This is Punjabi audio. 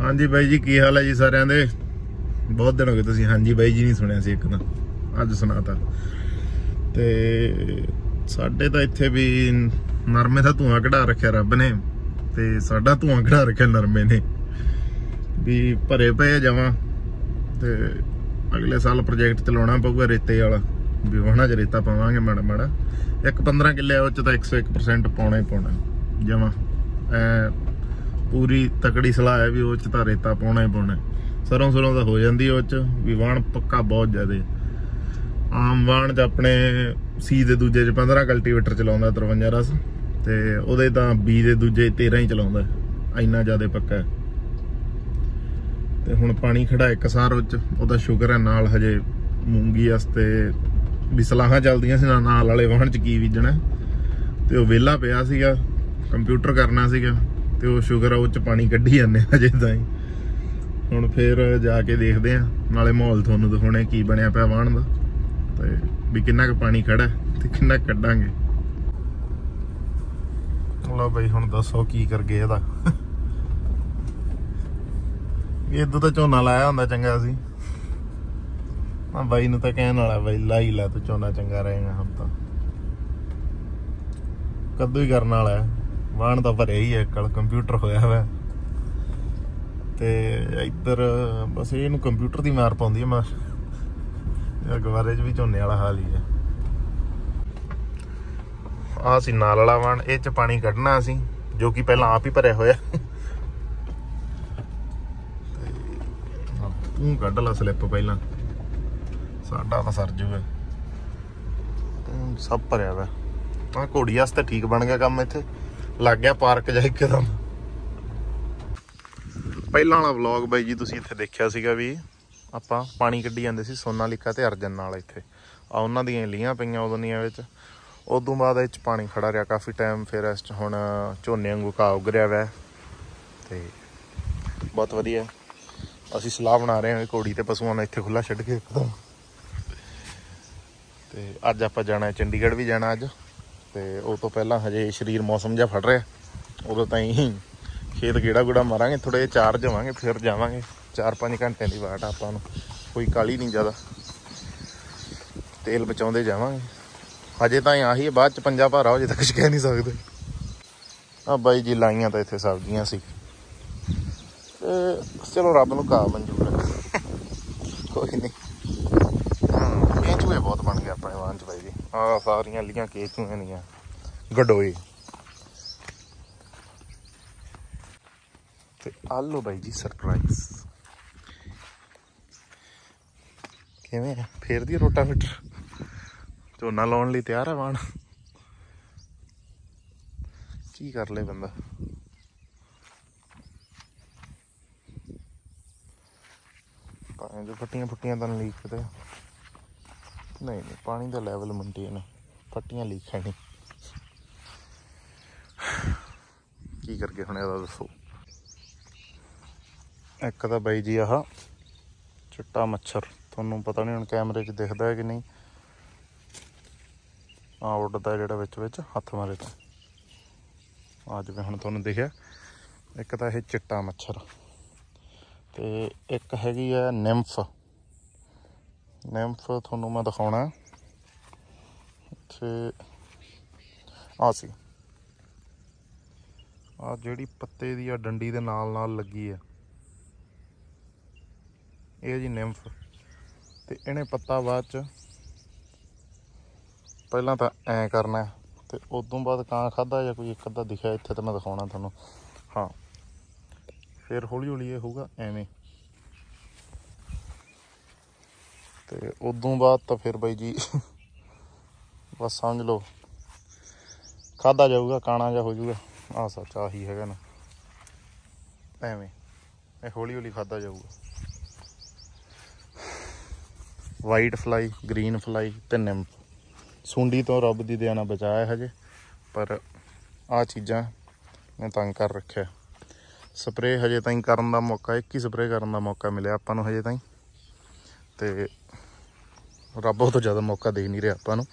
ਹਾਂਜੀ ਬਾਈ ਜੀ, ਕੀ ਹਾਲ ਹੈ ਜੀ ਸਾਰਿਆਂ ਦੇ? ਬਹੁਤ ਦਿਨ ਹੋ ਗਏ ਤੁਸੀਂ ਹਾਂਜੀ ਬਾਈ ਜੀ ਨਹੀਂ ਸੁਣਿਆ ਸੀ ਇੱਕ ਨਾ। ਅੱਜ ਸੁਣਾਤਾ। ਤੇ ਸਾਡੇ ਤਾਂ ਇੱਥੇ ਵੀ ਨਰਮੇ ਦਾ ਧੂਆਂ ਕਢਾ ਰੱਖਿਆ ਰੱਬ ਨੇ ਤੇ ਸਾਡਾ ਧੂਆਂ ਕਢਾ ਰੱਖਿਆ ਨਰਮੇ ਨੇ। ਵੀ ਭਰੇ ਪਏ ਜਮਾ ਤੇ ਅਗਲੇ ਸਾਲ ਪ੍ਰੋਜੈਕਟ ਚਲਾਉਣਾ ਪਊਗਾ ਰੇਤੇ ਵਾਲਾ। ਵੀ ਵਾਹਣਾ ਚ ਰੇਤਾ ਪਾਵਾਂਗੇ ਮਾੜਾ ਮਾੜਾ। ਇੱਕ 15 ਕਿੱਲੇ ਉਹ ਚ ਤਾਂ 101% ਪਾਉਣਾ ਹੀ ਪਾਉਣਾ। ਜਮਾ। ਐ ਪੂਰੀ ਤਕੜੀ ਸਲਾਹ ਹੈ ਵੀ ਉਹ ਚ ਤਾਂ ਰੇਤਾ ਪਾਉਣਾ ਹੀ ਪਾਉਣਾ ਸਰੋਂ ਸਰੋਂ ਤਾਂ ਹੋ ਜਾਂਦੀ ਉਹ ਚ, ਵੀ ਵਾਹਣ ਪੱਕਾ ਬਹੁਤ ਜ਼ਿਆਦੇ ਆਮ ਵਾਹਣ ਚ ਆਪਣੇ ਸੀ ਦੇ ਦੂਜੇ ਚ 15 ਕਲਟੀਵੇਟਰ ਚਲਾਉਂਦਾ 53 ਰਸ, ਤੇ ਉਹਦੇ ਤਾਂ ਬੀ ਦੇ ਦੂਜੇ 13 ਹੀ ਚਲਾਉਂਦਾ ਇੰਨਾ ਜ਼ਿਆਦਾ ਪੱਕਾ ਹੈ। ਤੇ ਹੁਣ ਪਾਣੀ ਖੜਾ ਇੱਕ ਸਾਰ ਉੱਚ ਉਹਦਾ ਸ਼ੁਕਰ ਹੈ ਨਾਲ ਹਜੇ ਮੂੰਗੀ ਵਾਸਤੇ ਵੀ ਸਲਾਹਾਂ ਚੱਲਦੀਆਂ ਸੀ ਨਾ- ਨਾਲ ਵਾਲੇ ਵਾਹਣ ਚ ਕੀ ਬੀਜਣਾ ਤੇ ਉਹ ਵਿਹਲਾ ਪਿਆ ਸੀਗਾ, ਕੰਪਿਊਟਰ ਕਰਨਾ ਸੀਗਾ। ਤੇ ਉਹ ਸ਼ੂਗਰ ਆ, ਉਹ ਚ ਪਾਣੀ ਕੱਢੀ ਜਾਂਦੇ ਹਜੇ ਤਾਂ ਹੀ ਹੁਣ ਫੇਰ ਜਾ ਕੇ ਦੇਖਦੇ ਆ, ਨਾਲੇ ਮਾਹੌਲ ਤੁਹਾਨੂੰ ਦਿਖਾਉਣੇ ਕੀ ਬਣਿਆ ਪਿਆ ਵਾਹਣ ਦਾ। ਤੇ ਵੀ ਕਿੰਨਾ ਕੁ ਪਾਣੀ ਖੜਾ ਤੇ ਕਿੰਨਾ ਕੁ ਕੱਢਾਂਗੇ। ਲਓ ਬਈ, ਹੁਣ ਦੱਸੋ ਕੀ ਕਰ ਗਏ ਇਹਦਾ। ਇਹ ਇਦੋਂ ਤਾਂ ਝੋਨਾ ਲਾਇਆ ਹੁੰਦਾ ਚੰਗਾ ਸੀ। ਆ ਬਾਈ ਨੂੰ ਤਾਂ ਕਹਿਣ ਵਾਲਾ ਬਾਈ, ਲਾਈ ਲੈ ਤੂੰ ਝੋਨਾ ਚੰਗਾ ਰਹੇਗਾ ਹੁਣ ਤਾਂ। ਕਦੋਂ ਹੀ ਕਰਨ ਵਾਲਾ ਹੈ। ਵਾਹਣ ਤਾਂ ਭਰਿਆ ਹੀ ਹੈ, ਕੱਲ ਕੰਪਿਊਟਰ ਹੋਇਆ ਹੋਇਆ ਤੇ ਇੱਧਰ, ਬਸ ਇਹਨੂੰ ਕੰਪਿਊਟਰ ਦੀ ਮਾਰ ਪਾਉਂਦੀ ਹੈ ਮੈਂ ਅਗਵਾਰੇ 'ਚ ਵੀ ਝੋਨੇ ਵਾਲਾ ਹਾਲ ਹੀ ਹੈ ਆ ਸੀ ਨਾਲ ਵਾਲਾ ਵਾਹਣ, ਇਹ 'ਚ ਪਾਣੀ ਕੱਢਣਾ ਸੀ ਜੋ ਕਿ ਪਹਿਲਾਂ ਆਪ ਹੀ ਭਰਿਆ ਹੋਇਆ। ਤੂੰ ਕੱਢ ਲਾ ਸਲਿੱਪ ਪਹਿਲਾਂ। ਸਾਡਾ ਤਾਂ ਸਰ ਜੂਗਾ। ਸਭ ਭਰਿਆ ਵਾ। ਆ ਘੋੜੀ ਵਾਸਤੇ ਠੀਕ ਬਣ ਗਿਆ ਕੰਮ ਇੱਥੇ। ਲੱਗ ਗਿਆ ਪਾਰਕ ਜਾ ਇੱਕਦਮ। ਪਹਿਲਾਂ ਵਾਲਾ ਵਲੌਗ ਬਾਈ ਜੀ ਤੁਸੀਂ ਇੱਥੇ ਦੇਖਿਆ ਸੀਗਾ ਵੀ ਆਪਾਂ ਪਾਣੀ ਕੱਢੀ ਜਾਂਦੇ ਸੀ ਸੋਨਾਲੀਕਾ ਤੇ ਅਰਜਨ ਨਾਲ ਇੱਥੇ। ਆ ਉਹਨਾਂ ਦੀਆਂ ਲੀਆਂ ਪਈਆਂ ਉਦੋਂ ਦੀਆਂ ਵਿੱਚ। ਉਦੋਂ ਬਾਅਦ ਇਹ ਚ ਪਾਣੀ ਖੜਾ ਰਿਹਾ, ਕਾਫੀ ਟਾਈਮ ਫਿਰ ਇਸ ਚ ਹੁਣ ਝੋਨੇ ਵਾਂਗੂ ਘਾਹ ਉੱਗ ਰਿਹਾ ਵੈ। ਤੇ ਬਹੁਤ ਵਧੀਆ। ਅਸੀਂ ਸਲਾਹ ਬਣਾ ਰਹੇ ਹਾਂ ਕਿ ਘੋੜੀ ਤੇ ਪਸ਼ੂਆਂ ਨੂੰ ਇੱਥੇ ਖੁੱਲਾ ਛੱਡ ਕੇ ਇੱਕਦਮ। ਤੇ ਅੱਜ ਆਪਾਂ ਜਾਣਾ ਚੰਡੀਗੜ੍ਹ ਵੀ ਜਾਣਾ ਅੱਜ। ਤੇ ਉਹ ਤੋਂ ਪਹਿਲਾਂ ਹਜੇ ਸਰੀਰ ਮੌਸਮ ਜਿਹਾ ਫੜ ਰਿਹਾ। ਉਦੋਂ ਤਾਈਂ ਖੇਤ ਗੇੜਾ ਗੁੜਾ ਮਾਰਾਂਗੇ ਥੋੜੇ ਜਿਹਾ ਚਾਰਜ ਹੋਵਾਂਗੇ ਫਿਰ ਜਾਵਾਂਗੇ। 4-5 ਘੰਟਿਆਂ ਦੀ ਵਾਟ ਆ ਆਪਾਂ ਨੂੰ, ਕੋਈ ਕਾਲੀ ਨਹੀਂ ਜ਼ਿਆਦਾ। ਤੇਲ ਬਚਾਉਂਦੇ ਜਾਵਾਂਗੇ। ਹਜੇ ਤਾਂ ਆਹੀ ਬਾਅਦ ਚ ਪੰਜਾ ਭਾਰਾ ਹੋ ਜੇ ਤਾਂ ਕੁਝ ਕਹਿ ਨਹੀਂ ਸਕਦੇ। ਆ ਬਾਈ ਜੀ ਲਾਈਆਂ ਤਾਂ ਇੱਥੇ ਸਬਜ਼ੀਆਂ ਸੀ। ਤੇ ਚਲੋ ਰੱਬ ਨੂੰ ਕਾ ਮਨਜ਼ੂਰ ਹੈ। ਕੋਈ ਨਹੀਂ। ਹਾਂ ਕੇਚੂਏ ਬਹੁਤ ਬਣ ਗਏ ਆਪਣੇ ਵਾਂ ਚ ਬਾਈ ਜੀ। ਆ ਸਾਰੀਆਂ ਲੀਆਂ ਕੇਚੂਏ ਨੀਆਂ ਗਡੋਏ। ਤੇ ਆ ਲੋ ਬਾਈ ਜੀ ਸਰਪ੍ਰਾਈਜ਼ ਕਿਵੇਂ ਆ? ਫੇਰ ਦੀ ਰੋਟਾਵੇਟਰ? ਝੋਨਾ ਲਾਉਣ ਲਈ ਤਿਆਰ ਆ ਵਾਣ। ਕੀ ਕਰ ਲੇ ਬੰਦਾ? ਪਾਣੀ ਦੇ ਫੱਟੀਆਂ ਫੁੱਟੀਆਂ ਤਾਂ। ਲੀਕ ਕਿਤੇ ਨਹੀਂ ਨਹੀਂ, ਪਾਣੀ ਦਾ ਲੈਵਲ ਮੇਨਟੇਨ ਹੈ ਫੱਟੀਆਂ ਲੀਕ ਹੈ ਨਹੀਂ। ਕੀ ਕਰਕੇ ਹੁਣ ਇਹਦਾ ਦੱਸੋ? ਇੱਕ ਤਾਂ ਬਾਈ ਜੀ ਆਹ ਚਿੱਟਾ ਮੱਛਰ, ਤੁਹਾਨੂੰ ਪਤਾ ਨਹੀਂ ਹੁਣ ਕੈਮਰੇ 'ਚ ਦਿਖਦਾ ਹੈ ਕਿ ਨਹੀਂ। ਆ ਉੱਡਦਾ ਜਿਹੜਾ ਵਿੱਚ ਵਿੱਚ, ਹੱਥ ਮਾਰੇ ਤਾਂ। ਆ ਜਿਵੇਂ ਹੁਣ ਤੁਹਾਨੂੰ ਦਿਖਿਆ, ਇੱਕ ਤਾਂ ਇਹ ਚਿੱਟਾ ਮੱਛਰ। ਤੇ ਇੱਕ ਹੈਗੀ ਆ ਨਿੰਫ। ਨਿੰਫ ਤੁਹਾਨੂੰ ਮੈਂ ਦਿਖਾਉਣਾ ਇੱਥੇ ਆ ਸੀ। ਆ ਜਿਹੜੀ ਪੱਤੇ ਦੀ ਆ ਡੰਡੀ ਦੇ ਨਾਲ ਨਾਲ ਲੱਗੀ ਆ। ਇਹ ਜੀ ਨਿੰਫ ਤੇ ਇਹਨੇ ਪੱਤਾ ਬਾਅਦ ਚ ਪਹਿਲਾਂ ਤਾਂ ਐ ਕਰਨਾ ਤੇ ਉਦੋਂ ਬਾਅਦ ਕਾਂ ਖਾਦਾ ਜਾਂ ਕੋਈ ਇੱਕ ਅੱਧਾ ਦਿਖਿਆ, ਇੱਥੇ ਤਾਂ ਮੈਂ ਦਿਖਾਉਣਾ ਤੁਹਾਨੂੰ। ਹਾਂ। ਫਿਰ ਹੌਲੀ ਹੌਲੀ ਇਹ ਹੋਊਗਾ, ਐਵੇਂ। ਤੇ ਉਦੋਂ ਬਾਅਦ ਤਾਂ ਫਿਰ ਬਾਈ ਜੀ ਬਸ ਸਮਝ ਲਓ। ਖਾਦਾ ਜਾਊਗਾ ਕਾਣਾ ਜਾ ਹੋ ਜਾਊਗਾ। ਆ ਸੱਚ, ਆਹੀ ਹੈਗਾ ਨਾ। ਐਵੇਂ, ਇਹ ਹੌਲੀ ਹੌਲੀ ਖਾਦਾ ਜਾਊਗਾ। ਵਾਈਟ ਫਲਾਈ ਗ੍ਰੀਨ ਫਲਾਈ ਤੇ ਨਿੰਮ ਸੁੰਡੀ ਤੋਂ ਰੱਬ ਦੀ ਦਇਆ ਨਾਲ ਬਚਾਇਆ ਹਜੇ, ਪਰ ਆ ਚੀਜ਼ਾਂ ਨੇ ਤੰਗ ਕਰ ਰੱਖਿਆ। ਸਪਰੇ ਹਜੇ ਤਾਈਂ ਕਰਨ ਦਾ ਮੌਕਾ, ਇੱਕ ਹੀ ਸਪਰੇ ਕਰਨ ਦਾ ਮੌਕਾ ਮਿਲਿਆ ਆਪਾਂ ਨੂੰ ਹਜੇ ਤਾਈਂ। ਤੇ ਰੱਬ ਉਹ ਤੋਂ ਜ਼ਿਆਦਾ ਮੌਕਾ ਦੇ ਨਹੀਂ ਰਿਹਾ ਆਪਾਂ ਨੂੰ।